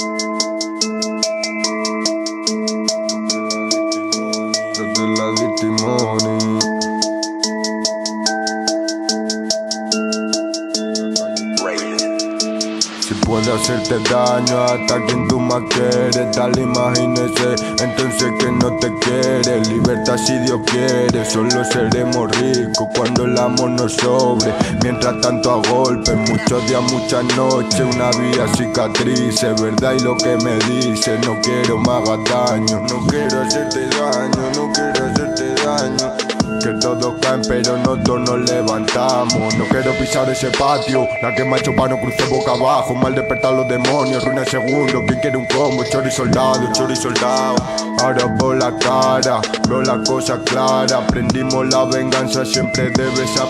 Thank you. Puede hacerte daño hasta quien tú más quieres, dale imagínese, entonces que no te quiere. Libertad si Dios quiere, solo seremos ricos cuando el amor nos sobre. Mientras tanto a golpes, muchos días, muchas noches, una vida cicatriz, verdad y lo que me dice, no quiero más daño, no quiero hacerte daño, no quiero hacerte daño. Que todos caen pero nosotros nos levantamos. No quiero pisar ese patio La que me ha no cruce boca abajo. Mal despertar los demonios, ruina segundo. ¿Quién quiere un combo? Chori soldado, chori soldado. Ahora por la cara, veo la cosa clara. Aprendimos la venganza siempre debe ser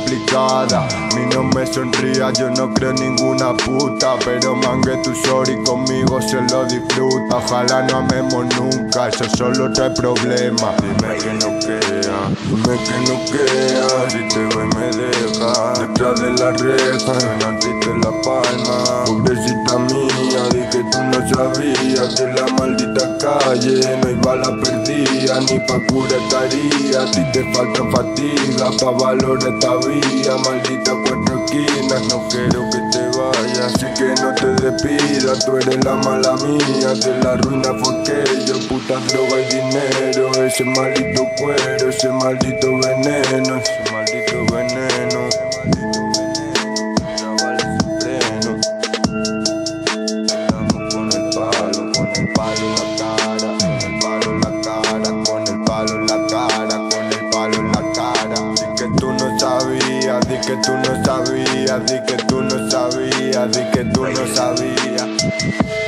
Mi no me sonría, yo no creo ninguna puta Pero mangue tu sorry conmigo se lo disfruta. Ojalá no amemos nunca, eso solo trae problemas Dime que no queda, dime que no queda Si te voy me deja. Detrás de la reja, te la palma Que la maldita calle no hay bala perdida Ni pa' cura estaría, a ti te falta fatiga Pa' valorar esta vía, maldita cuatro esquinas No quiero que te vayas, así que no te despidas Tú eres la mala mía, de la ruina fue aquello Puta droga y dinero, ese maldito cuero Ese maldito veneno, ese maldito que tú no sabías, di que tú no sabías, di que tú no sabías.